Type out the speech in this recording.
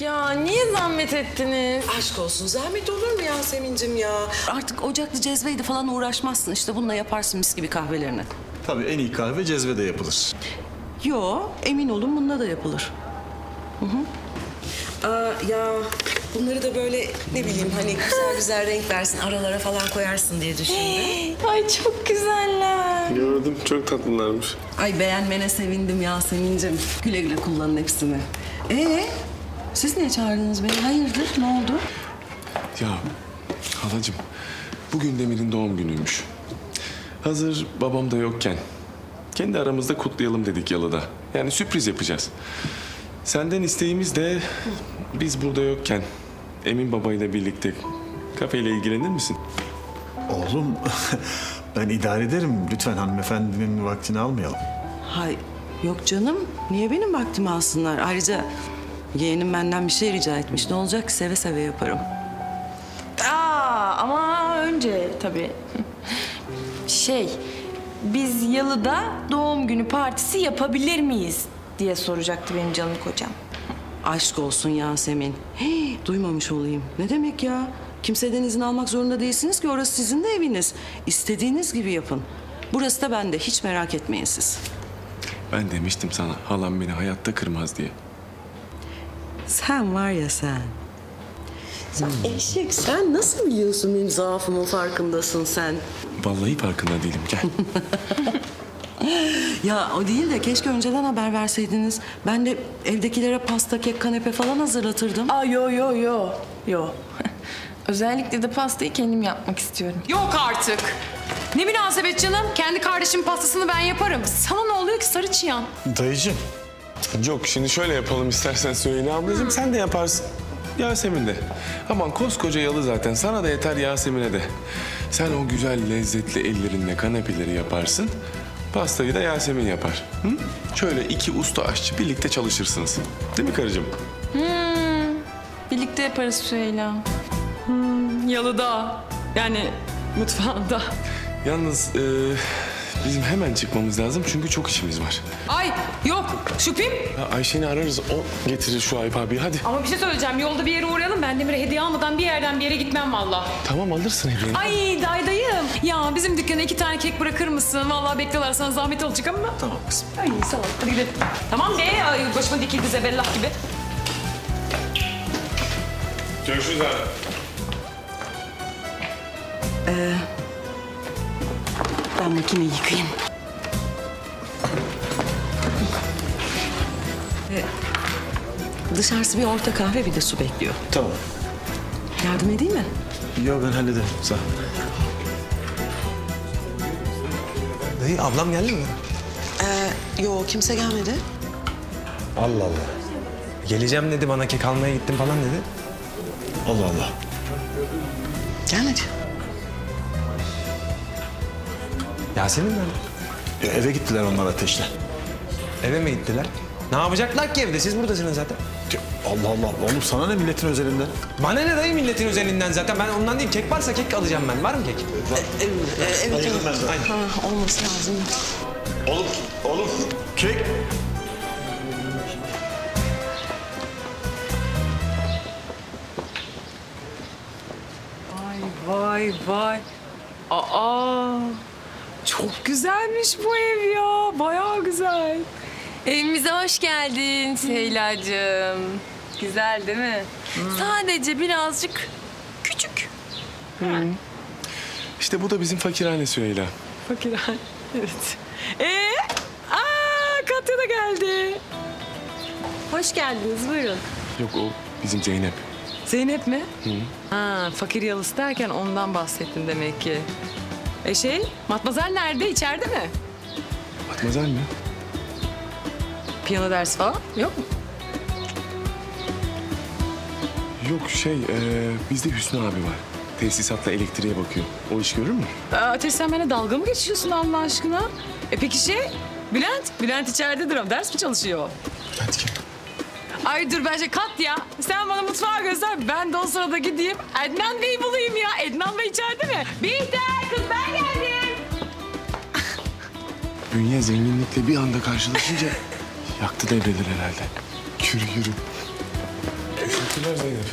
Ya niye zahmet ettiniz? Aşk olsun zahmet olur mu Yasemin'cim ya? Artık ocaklı cezveyle falan uğraşmazsın. İşte bununla yaparsın mis gibi kahvelerini. Tabii en iyi kahve cezvede yapılır. Yo, emin olun bununla da yapılır. Aa, ya bunları da böyle ne bileyim hani güzel güzel renk versin aralara falan koyarsın diye düşündüm. Ay çok güzeller. Gördüm çok tatlılarmış. Ay beğenmene sevindim Yasemin'cim. Güle güle kullanın hepsini. Ee, siz niye çağırdınız beni? Hayırdır, ne oldu? Ya halacığım bugün Demir'in doğum günüymüş. Hazır babam da yokken kendi aramızda kutlayalım dedik yalıda. Yani sürpriz yapacağız. Senden isteğimiz de biz burada yokken Emin babayla birlikte kafeyle ilgilenir misin? Oğlum ben idare ederim. Lütfen hanımefendinin vaktini almayalım. Hay, yok canım. Niye benim vaktimi alsınlar? Ayrıca yeğenim benden bir şey rica etmiş. Ne olacak ki seve seve yaparım. Aa, ama önce tabii. Şey, biz Yalı'da doğum günü partisi yapabilir miyiz diye soracaktı benim canım kocam. Aşk olsun Yasemin. Hey, duymamış olayım. Ne demek ya? Kimseden izin almak zorunda değilsiniz ki orası sizin de eviniz. İstediğiniz gibi yapın. Burası da bende. Hiç merak etmeyin siz. Ben demiştim sana halam beni hayatta kırmaz diye. Sen var ya sen. Eşek sen nasıl biliyorsun benim zaafımın farkındasın sen? Vallahi farkında değilim gel. Ya o değil de keşke önceden haber verseydiniz. Ben de evdekilere pasta, kek, kanepe falan hazırlatırdım. Aa yo yo yo yo. Özellikle de pastayı kendim yapmak istiyorum. Yok artık. Ne münasebet canım. Kendi kardeşimin pastasını ben yaparım. Sana ne oluyor ki sarı çıyan? Dayıcığım Yok şimdi şöyle yapalım istersen Süheyla ablacığım sen de yaparsın. Yasemin de. Aman koskoca yalı zaten sana da yeter Yasemin'e de. Sen o güzel lezzetli ellerinle kanepeleri yaparsın. Pastayı da Yasemin yapar. Hı? Şöyle iki usta aşçı birlikte çalışırsınız. Değil mi karıcığım? Birlikte yaparız Süheyla. Hmm, yalıda. Yani mutfağında. Yalnız e, bizim hemen çıkmamız lazım çünkü çok işimiz var. Ay yok şüpim. Ya Ayşe'ni ararız o getirir şu Ayıp abi hadi. Ama bir şey söyleyeceğim. Yolda bir yere uğrayalım. Ben Demir'e hediye almadan bir yerden bir yere gitmem valla. Tamam alırsın hediyeni. Ay daydayım. Ya bizim dükkana iki tane kek bırakır mısın? Vallahi bekliyorlar sana zahmet olacak ama. tamam kızım. Ay sağ ol. Hadi gidelim. Tamam be. Ay, başıma dikildi zebellah gibi. Görüşürüz abi. Ben makineyi yıkayayım. Ee, Dışarısı bir orta kahve bir de su bekliyor. Tamam. Yardım edeyim mi? Yo ben hallederim. Sağ ol. Dayı ablam geldi mi? Ee, yo kimse gelmedi. Allah Allah. Geleceğim dedi bana kek almaya gittim falan dedi. Allah Allah. Gelmedi. Yasemin nerede? Ya eve gittiler onlar ateşle. Eve mi gittiler? Ne yapacaklar ki evde? Siz buradasınız zaten. Ya Allah Allah. Oğlum sana ne milletin özelinden? Bana ne dayı milletin özelinden zaten. Ben ondan değil. Kek varsa kek alacağım ben. Var mı kek? evet. Ayırdım ben zaten. Ha, olması lazım. Oğlum, oğlum. Kek. Vay vay vay. Aa çok güzelmiş bu ev ya. Bayağı güzel. Evimize hoş geldin Süheyla'cığım. Güzel değil mi? Sadece birazcık küçük. İşte bu da bizim fakirhane Süheyla. Fakirhane. Evet. Ee, aa Katya da geldi. Hoş geldiniz buyurun. Yok o bizim Zeynep. Zeynep mi? Ha, fakir yalısı derken ondan bahsettin demek ki. E şey, Matmazel nerede? İçeride mi? Matmazel mi? Piyano dersi falan yok mu? Yok şey e, bizde Hüsnü abi var. Tesisatla elektriğe bakıyor. O iş görür mü? Ateş sen benimle dalga mı geçiyorsun Allah aşkına? E peki şey, Bülent? Bülent içeridedir ama ders mi çalışıyor? Hadi gel. Ay dur bence Katya. Sen bana mutfağı göster. Ben de o sırada gideyim. Ednan Bey'i bulayım ya. Ednan Bey içeride mi? Bihter kız ben geldim. Bünye zenginlikle bir anda karşılaşınca yaktı devreleri herhalde. Yürü yürü. Teşekkürler Zeynep.